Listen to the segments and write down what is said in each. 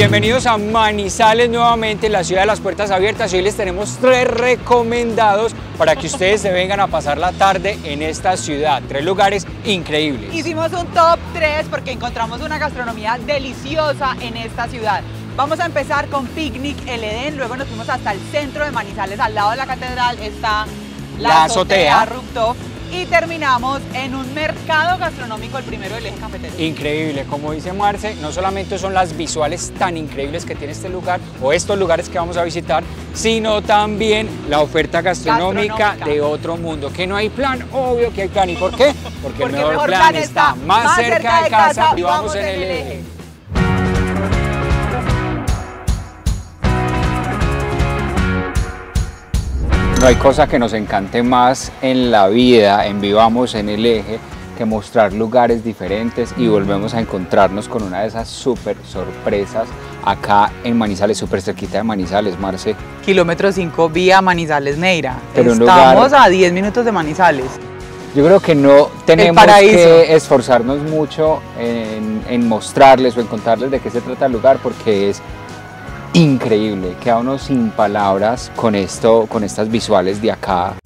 Bienvenidos a Manizales nuevamente, la ciudad de las puertas abiertas. Hoy les tenemos tres recomendados para que ustedes se vengan a pasar la tarde en esta ciudad. Tres lugares increíbles. Hicimos un top 3 porque encontramos una gastronomía deliciosa en esta ciudad. Vamos a empezar con Picnic El Edén, luego nos fuimos hasta el centro de Manizales, al lado de la catedral está la, La azotea, azotea. rooftop y terminamos en un mercado gastronómico, el primero del eje cafetero. Increíble, como dice Marce, no solamente son las visuales tan increíbles que tiene este lugar o estos lugares que vamos a visitar, sino también la oferta gastronómica, Gastronómica. de otro mundo. Que no hay plan, obvio que hay plan. ¿Y por qué? Porque, Porque el mejor, plan, está más, cerca, de casa y vamos en el eje. No hay cosa que nos encante más en la vida, en Vivamos en el Eje, que mostrar lugares diferentes y volvemos a encontrarnos con una de esas súper sorpresas acá en Manizales, súper cerquita de Manizales, Marce. Kilómetro 5 vía Manizales Neira. Pero Estamos lugar- a 10 minutos de Manizales. Yo creo que no tenemos que esforzarnos mucho en, en mostrarles o en contarles de qué se trata el lugar porque es increíble. Queda uno sin palabras con esto, con estas visuales de acá.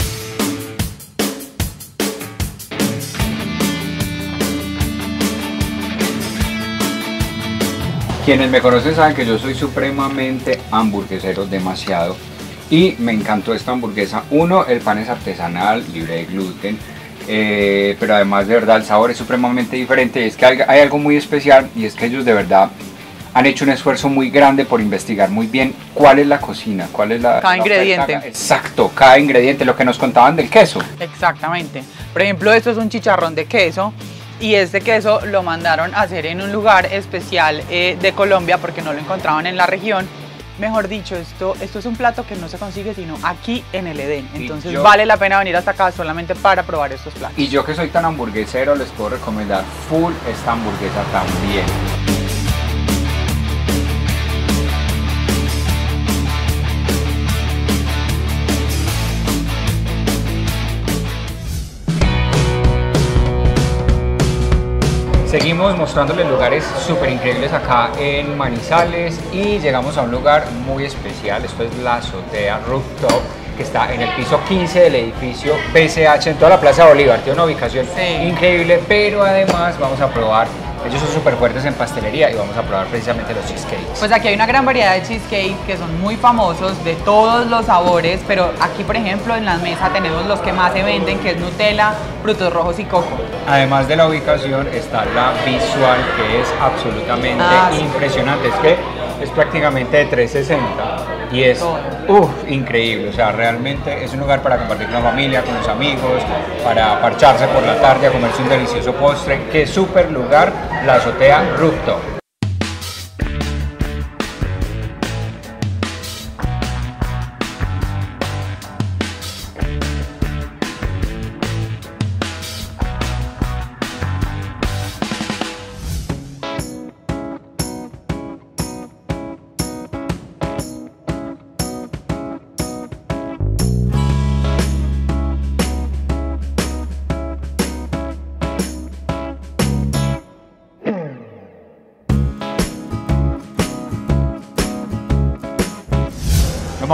Quienes me conocen saben que yo soy supremamente hamburguesero, demasiado. Y me encantó esta hamburguesa. Uno, el pan es artesanal, libre de gluten. eh, pero además de verdad el sabor es supremamente diferente. Es que hay algo muy especial y es que ellos de verdad han hecho un esfuerzo muy grande por investigar muy bien cuál es la cocina, cuál es la... Cada la oferta. ingrediente. Exacto, cada ingrediente, lo que nos contaban del queso. Exactamente. Por ejemplo, esto es un chicharrón de queso y este queso lo mandaron a hacer en un lugar especial eh, de Colombia porque no lo encontraban en la región. Mejor dicho, esto, esto es un plato que no se consigue sino aquí en el Edén. Entonces yo- vale la pena venir hasta acá solamente para probar estos platos. Y yo que soy tan hamburguesero les puedo recomendar full esta hamburguesa también. Seguimos mostrándoles lugares súper increíbles acá en Manizales y llegamos a un lugar muy especial. Esto es la azotea rooftop que está en el piso 15 del edificio BCH en toda la Plaza Bolívar. Tiene una ubicación Sí. increíble, pero además vamos a probar. Ellos son súper fuertes en pastelería y vamos a probar precisamente los cheesecakes. Pues aquí hay una gran variedad de cheesecake que son muy famosos de todos los sabores, pero aquí por ejemplo en la mesa tenemos los que más se venden, que es Nutella, frutos rojos y coco. Además de la ubicación está la visual que es absolutamente Ah, impresionante. Es que es prácticamente de 360 y es increíble. O sea, realmente es un lugar para compartir con la familia, con los amigos, para parcharse por la tarde a comerse un delicioso postre. Qué súper lugar, la azotea rooftop.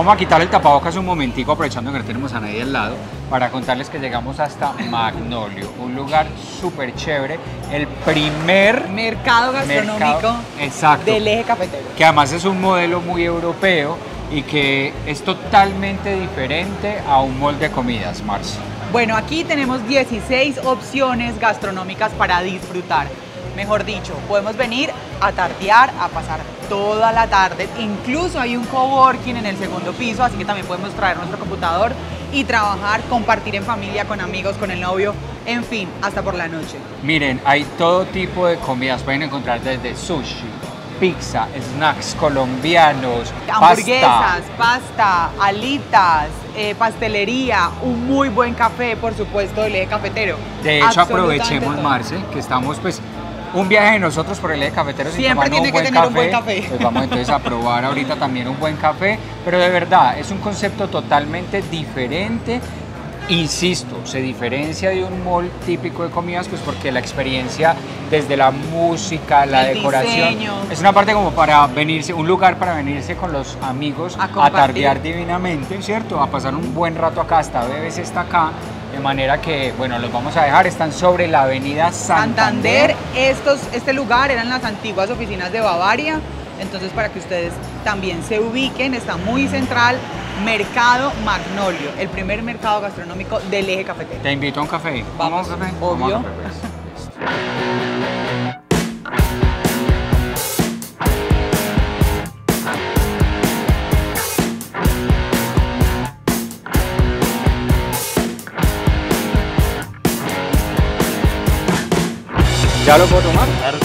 Vamos a quitar el tapabocas un momentico, aprovechando que no tenemos a nadie al lado, para contarles que llegamos hasta Magnolio, un lugar súper chévere, el primer Mercado mercado, exacto, del eje cafetero. que además es un modelo muy europeo y que es totalmente diferente a un molde de comidas, Marce. Bueno, aquí tenemos 16 opciones gastronómicas para disfrutar. Mejor dicho, podemos venir a tardear, a pasar toda la tarde. Incluso hay un coworking en el segundo piso, así que también podemos traer nuestro computador y trabajar, compartir en familia, con amigos, con el novio, en fin, hasta por la noche. Miren, hay todo tipo de comidas, pueden encontrar desde sushi, pizza, snacks colombianos, Hamburguesas, pasta. pasta, alitas, eh, pastelería, un muy buen café, por supuesto, del eje cafetero. De hecho, aprovechemos, todo. Marce, que estamos pues un viaje de nosotros por el eje cafetero sin Siempre tomarnos tiene que tener un buen café. Pues vamos entonces a probar ahorita también un buen café, pero de verdad es un concepto totalmente diferente Insisto, se diferencia de un mall típico de comidas, pues porque la experiencia desde la música, la El decoración, diseño. es una parte como para venirse, un lugar para venirse con los amigos A a, tardear divinamente, ¿cierto? A pasar un buen rato acá, hasta Bebes está acá, de manera que, bueno, los vamos a dejar, están sobre la avenida Santander, Santander. estos, este lugar eran las antiguas oficinas de Bavaria, entonces para que ustedes también se ubiquen, está muy central, Mercado Magnolio, el primer mercado gastronómico del eje cafetero. Te invito a un café. Vamos, a un café? obvio. Vamos a un café, pues. ¿Ya lo puedo tomar? Claro.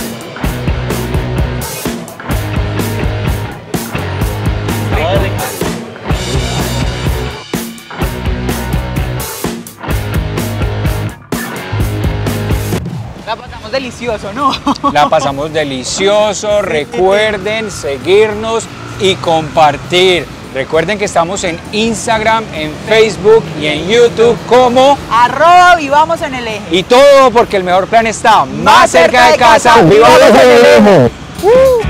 La pasamos delicioso, ¿no? La pasamos delicioso. Recuerden seguirnos y compartir. Recuerden que estamos en Instagram, en Facebook y en YouTube como Arroba vivamos en el eje. y todo porque el mejor plan está más cerca de casa. ¡Vivamos en el eje! Uh.